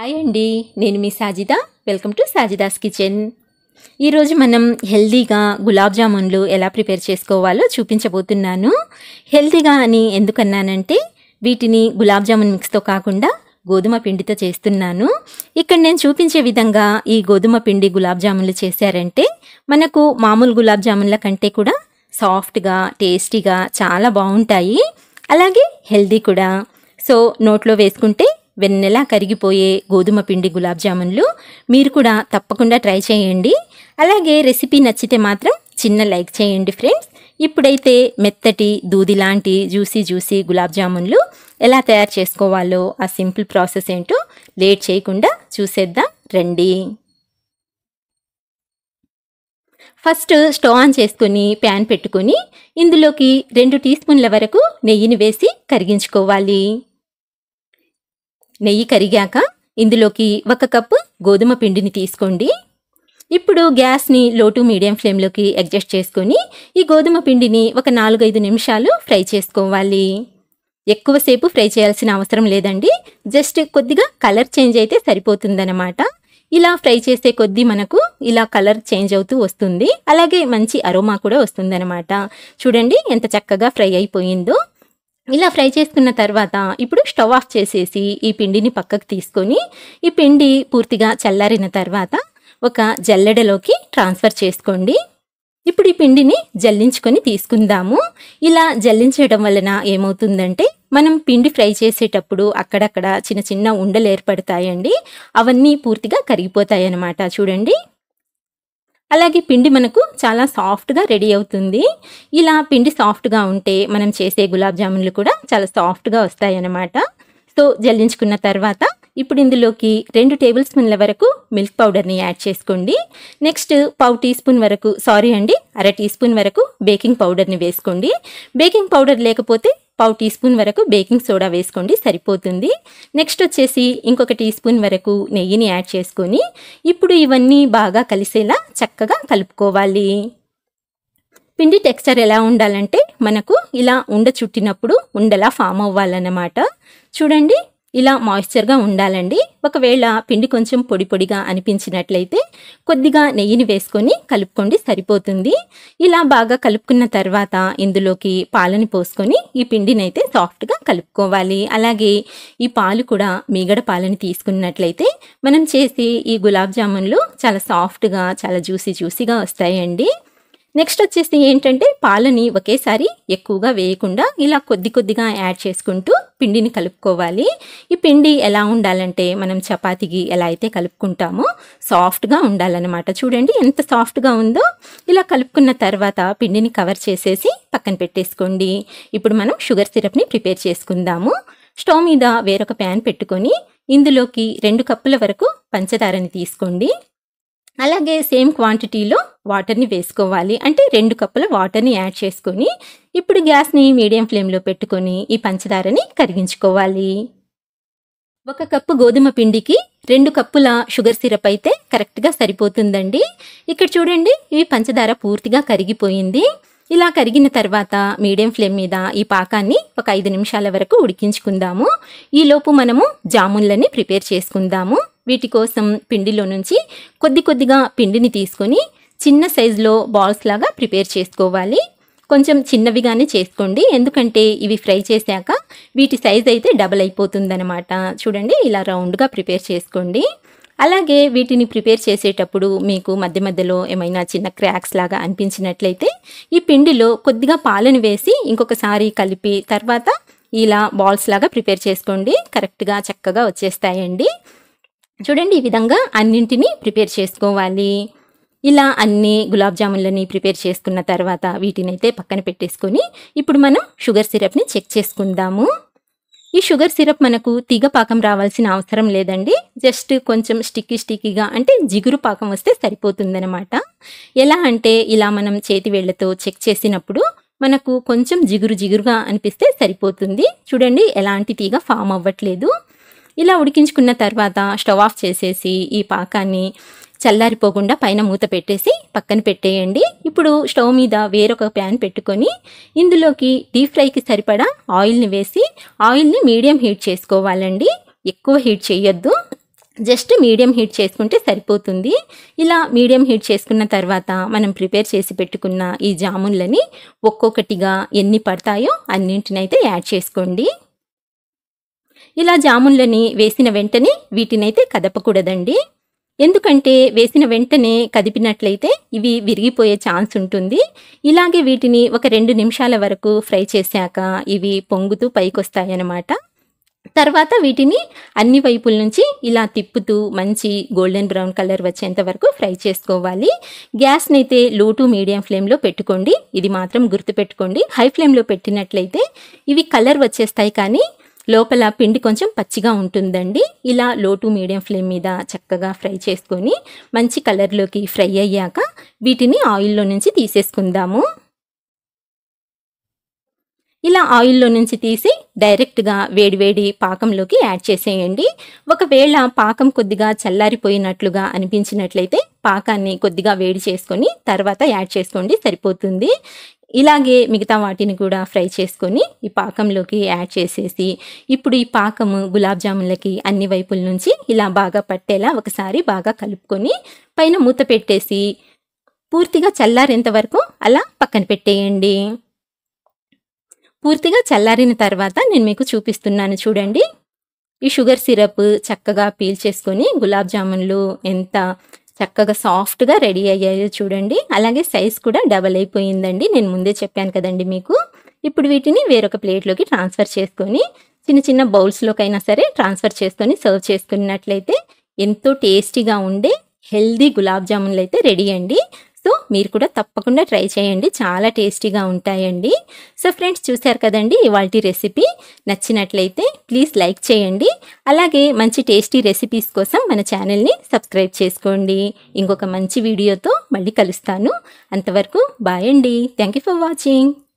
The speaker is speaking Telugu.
హాయ్ అండి నేను మీ Sajida. Welcome to Sajida's kitchen. ఈరోజు మనం హెల్దీగా గులాబ్ జామున్లు ఎలా ప్రిపేర్ చేసుకోవాలో చూపించబోతున్నాను. హెల్దీగా అని ఎందుకన్నానంటే వీటిని గులాబ్ జామున్ మిక్స్తో కాకుండా గోధుమ పిండితో చేస్తున్నాను. ఇక్కడ నేను చూపించే విధంగా ఈ గోధుమ పిండి గులాబ్ జామున్లు చేశారంటే మనకు మామూలు గులాబ్ జామున్ల కంటే కూడా సాఫ్ట్గా టేస్టీగా చాలా బాగుంటాయి. అలాగే హెల్దీ కూడా. సో నోట్లో వేసుకుంటే వెన్నెలా కరిగిపోయే గోధుమ పిండి గులాబ్ జామున్లు మీరు కూడా తప్పకుండా ట్రై చేయండి. అలాగే రెసిపీ నచ్చితే మాత్రం చిన్న లైక్ చేయండి ఫ్రెండ్స్. ఇప్పుడైతే మెత్తటి దూది లాంటి జ్యూసీ జ్యూసీ గులాబ్ జామున్లు ఎలా తయారు చేసుకోవాలో ఆ సింపుల్ ప్రాసెస్ ఏంటో లేట్ చేయకుండా చూసేద్దాం. రండి. ఫస్ట్ స్టవ్ ఆన్ చేసుకొని ప్యాన్ పెట్టుకొని ఇందులోకి రెండు టీ స్పూన్ల వరకు నెయ్యిని వేసి కరిగించుకోవాలి. నెయ్యి కరిగాక ఇందులోకి ఒక కప్పు గోధుమ పిండిని తీసుకోండి. ఇప్పుడు గ్యాస్ని లో టు మీడియం ఫ్లేమ్లోకి అడ్జస్ట్ చేసుకొని ఈ గోధుమ పిండిని ఒక నాలుగైదు నిమిషాలు ఫ్రై చేసుకోవాలి. ఎక్కువసేపు ఫ్రై చేయాల్సిన అవసరం లేదండి. జస్ట్ కొద్దిగా కలర్ చేంజ్ అయితే సరిపోతుందన్నమాట. ఇలా ఫ్రై చేసే కొద్దీ మనకు ఇలా కలర్ చేంజ్ అవుతూ వస్తుంది. అలాగే మంచి అరోమా కూడా వస్తుందన్నమాట. చూడండి ఎంత చక్కగా ఫ్రై అయిపోయిందో. ఇలా ఫ్రై చేసుకున్న తర్వాత ఇప్పుడు స్టవ్ ఆఫ్ చేసేసి ఈ పిండిని పక్కకు తీసుకొని ఈ పిండి పూర్తిగా చల్లారిన తర్వాత ఒక జల్లెడలోకి ట్రాన్స్ఫర్ చేసుకోండి. ఇప్పుడు ఈ పిండిని జల్లించుకొని తీసుకుందాము. ఇలా జల్లించడం వలన ఏమవుతుందంటే మనం పిండి ఫ్రై చేసేటప్పుడు అక్కడక్కడ చిన్న చిన్న ఉండలు ఏర్పడతాయండి. అవన్నీ పూర్తిగా కరిగిపోతాయి అన్నమాట చూడండి. అలాగే పిండి మనకు చాలా సాఫ్ట్గా రెడీ అవుతుంది. ఇలా పిండి సాఫ్ట్గా ఉంటే మనం చేసే గులాబ్ జామున్లు కూడా చాలా సాఫ్ట్గా వస్తాయి అన్నమాట సో జల్లించుకున్న తర్వాత ఇప్పుడు ఇందులోకి రెండు టేబుల్ స్పూన్ల వరకు మిల్క్ పౌడర్ని యాడ్ చేసుకోండి. నెక్స్ట్ పావు టీ స్పూన్ వరకు సారీ అండి అర టీ స్పూన్ వరకు బేకింగ్ పౌడర్ని వేసుకోండి. బేకింగ్ పౌడర్ లేకపోతే పావు టీ స్పూన్ వరకు బేకింగ్ సోడా వేసుకోండి సరిపోతుంది. నెక్స్ట్ వచ్చేసి ఇంకొక టీ స్పూన్ వరకు నెయ్యిని యాడ్ చేసుకొని ఇప్పుడు ఇవన్నీ బాగా కలిసేలా చక్కగా కలుపుకోవాలి. పిండి టెక్స్చర్ ఎలా ఉండాలంటే మనకు ఇలా ఉండ చుట్టినప్పుడు ఉండలా ఫామ్ అవ్వాలన్నమాట. చూడండి ఇలా మాయిశ్చర్గా ఉండాలండి. ఒకవేళ పిండి కొంచెం పొడి పొడిగా అనిపించినట్లయితే కొద్దిగా నెయ్యిని వేసుకొని కలుపుకోండి సరిపోతుంది. ఇలా బాగా కలుపుకున్న తర్వాత ఇందులోకి పాలని పోసుకొని ఈ పిండిని అయితే సాఫ్ట్గా కలుపుకోవాలి. అలాగే ఈ పాలు కూడా మీగడ పాలని తీసుకున్నట్లయితే మనం చేసి ఈ గులాబ్ జామున్లు చాలా సాఫ్ట్గా చాలా జ్యూసీ జ్యూసీగా వస్తాయండి. నెక్స్ట్ వచ్చేసి ఏంటంటే పాలని ఒకేసారి ఎక్కువగా వేయకుండా ఇలా కొద్ది కొద్దిగా యాడ్ చేసుకుంటూ పిండిని కలుపుకోవాలి. ఈ పిండి ఎలా ఉండాలంటే మనం చపాతీకి ఎలా అయితే కలుపుకుంటామో సాఫ్ట్గా ఉండాలన్నమాట. చూడండి ఎంత సాఫ్ట్గా ఉందో. ఇలా కలుపుకున్న తర్వాత పిండిని కవర్ చేసేసి పక్కన పెట్టేసుకోండి. ఇప్పుడు మనం షుగర్ సిరప్ని ప్రిపేర్ చేసుకుందాము. స్టవ్ మీద వేరొక ప్యాన్ పెట్టుకొని ఇందులోకి రెండు కప్పుల వరకు పంచదారని తీసుకోండి. అలాగే సేమ్ క్వాంటిటీలో వాటర్ని వేసుకోవాలి. అంటే రెండు కప్పుల వాటర్ని యాడ్ చేసుకొని ఇప్పుడు గ్యాస్ని మీడియం ఫ్లేమ్లో పెట్టుకొని ఈ పంచదారని కరిగించుకోవాలి. ఒక కప్పు గోధుమ పిండికి రెండు కప్పుల షుగర్ సిరప్ అయితే కరెక్ట్గా సరిపోతుందండి. ఇక్కడ చూడండి ఈ పంచదార పూర్తిగా కరిగిపోయింది. ఇలా కరిగిన తర్వాత మీడియం ఫ్లేమ్ మీద ఈ పాకాన్ని ఒక ఐదు నిమిషాల వరకు ఉడికించుకుందాము. ఈలోపు మనము జామున్లని ప్రిపేర్ చేసుకుందాము. వీటి కోసం పిండిలో నుంచి కొద్ది కొద్దిగా పిండిని తీసుకొని చిన్న సైజులో బాల్స్ లాగా ప్రిపేర్ చేసుకోవాలి. కొంచెం చిన్నవిగానే చేసుకోండి. ఎందుకంటే ఇవి ఫ్రై చేశాక వీటి సైజ్ అయితే డబల్ అయిపోతుందనమాట చూడండి ఇలా రౌండ్గా ప్రిపేర్ చేసుకోండి. అలాగే వీటిని ప్రిపేర్ చేసేటప్పుడు మీకు మధ్య మధ్యలో ఏమైనా చిన్న క్రాక్స్ లాగా అనిపించినట్లయితే ఈ పిండిలో కొద్దిగా పాలను వేసి ఇంకొకసారి కలిపి తర్వాత ఇలా బాల్స్ లాగా ప్రిపేర్ చేసుకోండి. కరెక్ట్గా చక్కగా వచ్చేస్తాయండి. చూడండి ఈ విధంగా అన్నింటినీ ప్రిపేర్ చేసుకోవాలి. ఇలా అన్ని గులాబ్ జామున్లని ప్రిపేర్ చేసుకున్న తర్వాత వీటినైతే పక్కన పెట్టేసుకొని ఇప్పుడు మనం షుగర్ సిరప్ని చెక్ చేసుకుందాము. ఈ షుగర్ సిరప్ మనకు తీగ పాకం రావాల్సిన అవసరం లేదండి. జస్ట్ కొంచెం స్టిక్కీ స్టిక్కీగా అంటే జిగురు పాకం వస్తే సరిపోతుందనమాట ఎలా అంటే ఇలా మనం చేతి వేళ్ళతో చెక్ చేసినప్పుడు మనకు కొంచెం జిగురు జిగురుగా అనిపిస్తే సరిపోతుంది. చూడండి ఎలాంటి తీగ ఫామ్ అవ్వట్లేదు. ఇలా ఉడికించుకున్న తర్వాత స్టవ్ ఆఫ్ చేసేసి ఈ పాకాన్ని చల్లారిపోకుండా పైన మూత పెట్టేసి పక్కన పెట్టేయండి. ఇప్పుడు స్టవ్ మీద వేరొక ప్యాన్ పెట్టుకొని ఇందులోకి డీప్ ఫ్రైకి సరిపడా ఆయిల్ని వేసి ఆయిల్ని మీడియం హీట్ చేసుకోవాలండి. ఎక్కువ హీట్ చేయొద్దు. జస్ట్ మీడియం హీట్ చేసుకుంటే సరిపోతుంది. ఇలా మీడియం హీట్ చేసుకున్న తర్వాత మనం ప్రిపేర్ చేసి పెట్టుకున్న ఈ జామున్లని ఒక్కొక్కటిగా ఎన్ని పడతాయో అన్నింటినైతే యాడ్ చేసుకోండి. ఇలా జామున్లని వేసిన వెంటనే వీటినైతే కదపకూడదండి. ఎందుకంటే వేసిన వెంటనే కదిపినట్లయితే ఇవి విరిగిపోయే ఛాన్స్ ఉంటుంది. ఇలాగే వీటిని ఒక రెండు నిమిషాల వరకు ఫ్రై చేశాక ఇవి పొంగుతూ పైకొస్తాయన్నమాట. తర్వాత వీటిని అన్ని వైపుల నుంచి ఇలా తిప్పుతూ మంచి గోల్డెన్ బ్రౌన్ కలర్ వచ్చేంత వరకు ఫ్రై చేసుకోవాలి. గ్యాస్ని అయితే లో టు మీడియం ఫ్లేమ్లో పెట్టుకోండి. ఇది మాత్రం గుర్తుపెట్టుకోండి. హై ఫ్లేమ్లో పెట్టినట్లయితే ఇవి కలర్ వచ్చేస్తాయి కానీ లోపల పిండి కొంచెం పచ్చిగా ఉంటుందండి. ఇలా లో టు మీడియం ఫ్లేమ్ మీద చక్కగా ఫ్రై చేసుకొని మంచి కలర్లోకి ఫ్రై అయ్యాక వీటిని ఆయిల్లో నుంచి తీసేసుకుందాము. ఇలా ఆయిల్లో నుంచి తీసి డైరెక్ట్గా వేడివేడి పాకంలోకి యాడ్ చేసేయండి. ఒకవేళ పాకం కొద్దిగా చల్లారిపోయినట్లుగా అనిపించినట్లయితే పాకాన్ని కొద్దిగా వేడి చేసుకొని తర్వాత యాడ్ చేసుకోండి సరిపోతుంది. ఇలాగే మిగతా వాటిని కూడా ఫ్రై చేసుకొని ఈ పాకంలోకి యాడ్ చేసేసి ఇప్పుడు ఈ పాకము గులాబ్ జామున్లకి అన్ని వైపుల నుంచి ఇలా బాగా పట్టేలా ఒకసారి బాగా కలుపుకొని పైన మూత పెట్టేసి పూర్తిగా చల్లారేంత వరకు అలా పక్కన పెట్టేయండి. పూర్తిగా చల్లారిన తర్వాత నేను మీకు చూపిస్తున్నాను చూడండి. ఈ షుగర్ సిరప్ చక్కగా పీల్ చేసుకొని గులాబ్ జామున్లు ఎంత చక్కగా సాఫ్ట్గా రెడీ అయ్యాయో చూడండి. అలాగే సైజ్ కూడా డబల్ అయిపోయిందండి. నేను ముందే చెప్పాను కదండి మీకు. ఇప్పుడు వీటిని వేరొక ప్లేట్లోకి ట్రాన్స్ఫర్ చేసుకొని చిన్న చిన్న బౌల్స్లోకైనా సరే ట్రాన్స్ఫర్ చేసుకొని సర్వ్ చేసుకున్నట్లయితే ఎంతో టేస్టీగా ఉండే హెల్దీ గులాబ్ జామున్లు అయితే రెడీ అండి. సో మీరు కూడా తప్పకుండా ట్రై చేయండి. చాలా టేస్టీగా ఉంటాయండి. సో ఫ్రెండ్స్ చూశారు కదండి ఇవాళ రెసిపీ. నచ్చినట్లయితే ప్లీజ్ లైక్ చేయండి. అలాగే మంచి టేస్టీ రెసిపీస్ కోసం మన ఛానల్ని సబ్స్క్రైబ్ చేసుకోండి. ఇంకొక మంచి వీడియోతో మళ్ళీ కలుస్తాను. అంతవరకు బాయ్ అండి. Thank you for watching.